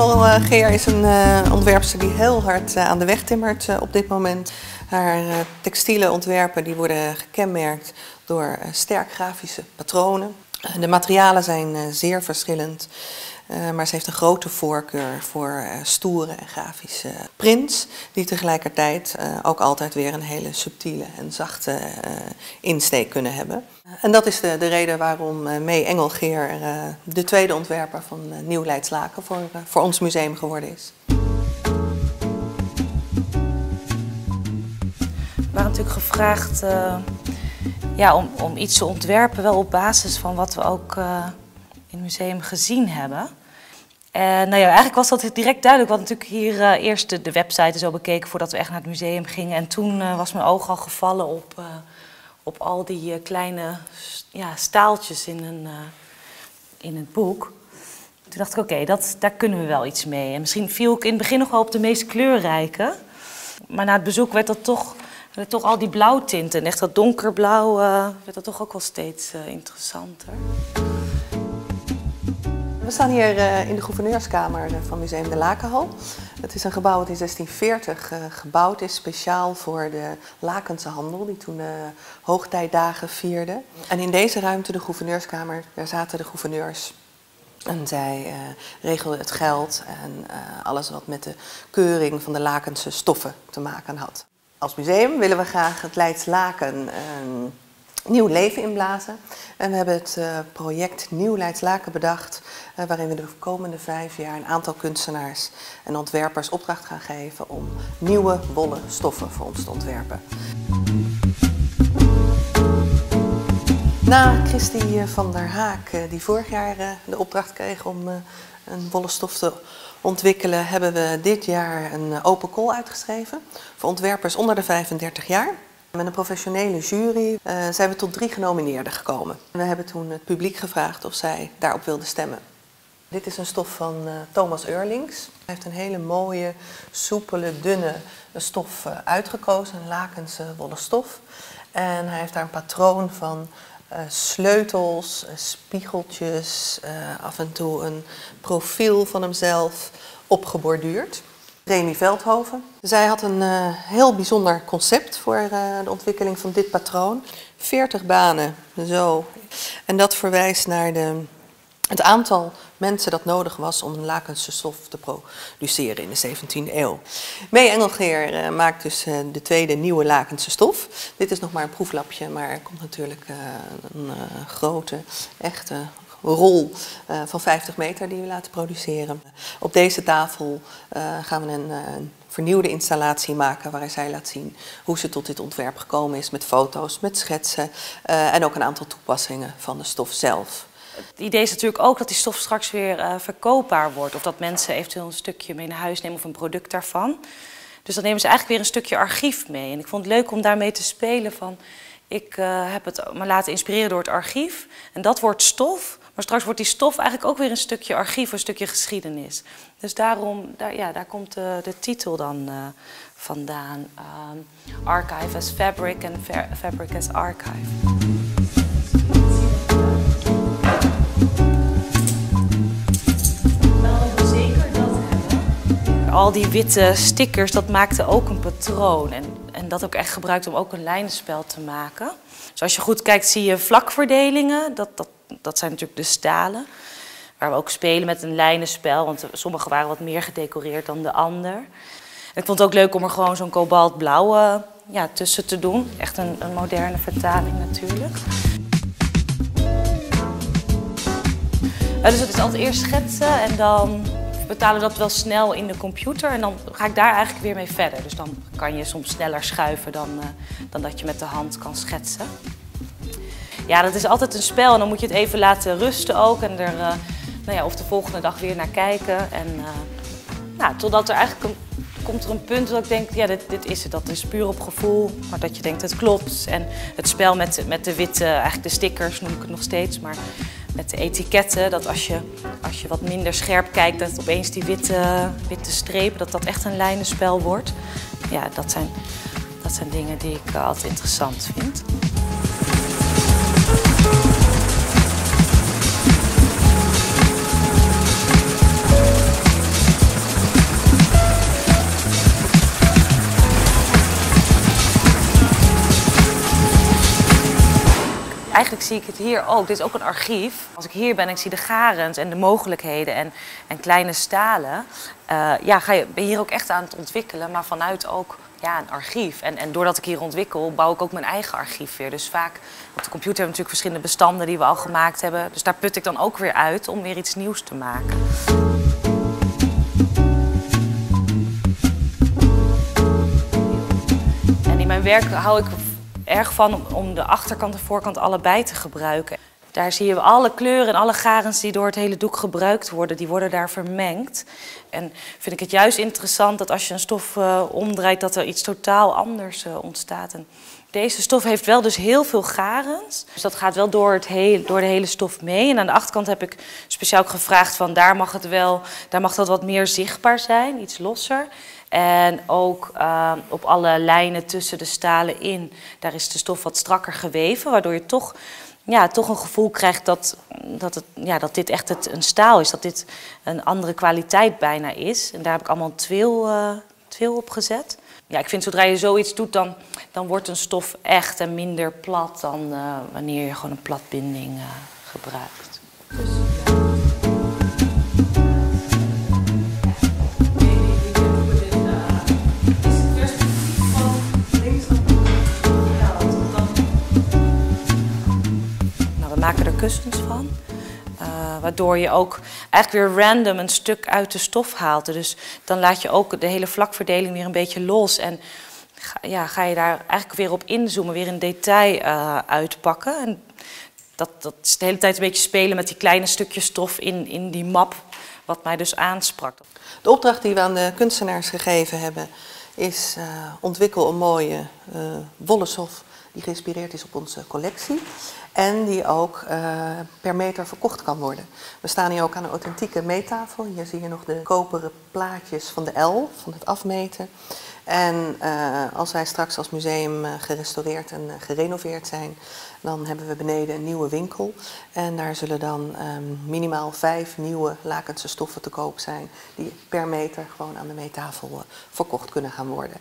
Engel uh, Geer is een uh, ontwerpster die heel hard uh, aan de weg timmert op dit moment. Haar textiele ontwerpen die worden gekenmerkt door sterk grafische patronen. de materialen zijn zeer verschillend. Uh, maar ze heeft een grote voorkeur voor uh, stoere en grafische prints, die tegelijkertijd uh, ook altijd weer een hele subtiele en zachte insteek kunnen hebben. En dat is de, de reden waarom Mee Engelgeer de tweede ontwerper van Nieuw Leidslaken voor, voor ons museum geworden is. We waren natuurlijk gevraagd ja, om, om iets te ontwerpen, wel op basis van wat we ook in het museum gezien hebben. En nou ja, eigenlijk was dat direct duidelijk, want natuurlijk hier uh, eerst de, de, website zo bekeken voordat we echt naar het museum gingen. En toen uh, was mijn oog al gevallen op, uh, op al die kleine ja, staaltjes in, een, in het boek. Toen dacht ik, oké, okay, daar kunnen we wel iets mee. En misschien viel ik in het begin nog wel op de meest kleurrijke. Maar na het bezoek werd dat toch, werd toch al die blauwtinten, echt dat donkerblauw, werd dat toch ook wel steeds interessanter. We staan hier eh, in de gouverneurskamer van Museum de Lakenhal. Het is een gebouw dat in 1640 eh, gebouwd is, speciaal voor de Lakense handel, die toen de hoogtijdagen vierde. En in deze ruimte, de gouverneurskamer, daar zaten de gouverneurs. En zij uh, regelden het geld en alles wat met de keuring van de Lakense stoffen te maken had. Als museum willen we graag het Leids Laken nieuw leven inblazen. En we hebben het uh, project Nieuw Leidslaken bedacht, uh, waarin we de komende vijf jaar een aantal kunstenaars en ontwerpers opdracht gaan geven om nieuwe wollen stoffen voor ons te ontwerpen. Na Christy van der Haak, die vorig jaar de opdracht kreeg om een wollen stof te ontwikkelen, hebben we dit jaar een open call uitgeschreven voor ontwerpers onder de 35 jaar. Met een professionele jury uh, zijn we tot drie genomineerden gekomen. We hebben toen het publiek gevraagd of zij daarop wilden stemmen. Dit is een stof van uh, Thomas Eurlings. Hij heeft een hele mooie, soepele, dunne stof uh, uitgekozen, een lakense wollen stof. En hij heeft daar een patroon van sleutels, spiegeltjes, af en toe een profiel van hemzelf opgeborduurd. Remy Veldhoven. Zij had een uh, heel bijzonder concept voor uh, de ontwikkeling van dit patroon. 40 banen, zo. En dat verwijst naar de, het aantal mensen dat nodig was om een lakense stof te produceren in de 17e eeuw. Mee Engelgeer uh, maakt dus de tweede nieuwe lakense stof. Dit is nog maar een proeflapje, maar er komt natuurlijk een grote, echte rol uh, van 50 meter die we laten produceren. Op deze tafel uh, gaan we een, uh, vernieuwde installatie maken waarin zij laat zien hoe ze tot dit ontwerp gekomen is met foto's, met schetsen en ook een aantal toepassingen van de stof zelf. Het idee is natuurlijk ook dat die stof straks weer verkoopbaar wordt of dat mensen eventueel een stukje mee naar huis nemen of een product daarvan. Dus dan nemen ze eigenlijk weer een stukje archief mee. En ik vond het leuk om daarmee te spelen van... Ik heb het me laten inspireren door het archief. En dat wordt stof. Maar straks wordt die stof eigenlijk ook weer een stukje archief, een stukje geschiedenis. Dus daarom, daar, ja, daar komt de, de titel dan uh, vandaan. Um, archive as fabric and fabric as archive. Al die witte stickers, dat maakte ook een patroon. En, en dat ook echt gebruikt om ook een lijnenspel te maken. Dus als je goed kijkt, zie je vlakverdelingen. Dat, dat dat zijn natuurlijk de stalen. Waar we ook spelen met een lijnenspel, want sommige waren wat meer gedecoreerd dan de ander. ik vond het ook leuk om er gewoon zo'n kobaltblauwe ja, tussen te doen. Echt een, een moderne vertaling natuurlijk. dus het is altijd eerst schetsen en dan betalen dat wel snel in de computer en dan ga ik daar eigenlijk weer mee verder. Dus dan kan je soms sneller schuiven dan, uh, dan dat je met de hand kan schetsen. Ja, dat is altijd een spel en dan moet je het even laten rusten ook. En er, uh, nou ja, of de volgende dag weer naar kijken. En uh, nou, totdat er eigenlijk een, komt er een punt dat ik denk, ja, dit, dit is het. Dat is puur op gevoel, maar dat je denkt, het klopt. En het spel met, met de witte, eigenlijk de stickers noem ik het nog steeds, maar met de etiketten. Dat als je, als je wat minder scherp kijkt, dat opeens die witte, witte strepen, dat dat echt een lijnenspel wordt. Ja, dat zijn, dat zijn dingen die ik altijd interessant vind eigenlijk zie ik het hier ook. Dit is ook een archief. Als ik hier ben en ik zie de garens en de mogelijkheden en, en kleine stalen. Eh, ja, ga je, ben je hier ook echt aan het ontwikkelen, maar vanuit ook ja, een archief. En, en doordat ik hier ontwikkel, bouw ik ook mijn eigen archief weer. Dus vaak op de computer hebben we natuurlijk verschillende bestanden die we al gemaakt hebben. Dus daar put ik dan ook weer uit om weer iets nieuws te maken. En in mijn werk hou ik erg van om de achterkant en voorkant allebei te gebruiken. Daar zie je alle kleuren en alle garens die door het hele doek gebruikt worden, die worden daar vermengd. En vind ik het juist interessant dat als je een stof uh, omdraait, dat er iets totaal anders uh, ontstaat. En deze stof heeft wel dus heel veel garens. Dus dat gaat wel door, het heel, door de hele stof mee. En aan de achterkant heb ik speciaal gevraagd van daar mag het wel, daar mag dat wat meer zichtbaar zijn, iets losser. En ook uh, op alle lijnen tussen de stalen in, daar is de stof wat strakker geweven, waardoor je toch ja, toch een gevoel krijgt dat, dat, het, ja, dat dit echt het, een staal is. Dat dit een andere kwaliteit bijna is. En daar heb ik allemaal twil, uh, twil op gezet. Ja, ik vind zodra je zoiets doet, dan, dan wordt een stof echt en minder plat dan uh, wanneer je gewoon een platbinding uh, gebruikt. Maken er kussens van. Uh, waardoor je ook eigenlijk weer random een stuk uit de stof haalt. Dus dan laat je ook de hele vlakverdeling weer een beetje los. En ja, ga je daar eigenlijk weer op inzoomen, weer in detail uh, uitpakken. En dat, dat is de hele tijd een beetje spelen met die kleine stukjes stof in, in die map, wat mij dus aansprak. De opdracht die we aan de kunstenaars gegeven hebben is uh, ontwikkel een mooie wollen stof die geïnspireerd is op onze collectie. En die ook uh, per meter verkocht kan worden. We staan hier ook aan een authentieke meettafel. Hier zie je nog de koperen plaatjes van de L, van het afmeten. En uh, als wij straks als museum uh, gerestaureerd en gerenoveerd zijn, dan hebben we beneden een nieuwe winkel. En daar zullen dan um, minimaal vijf nieuwe lakense stoffen te koop zijn, die per meter gewoon aan de meettafel verkocht kunnen gaan worden.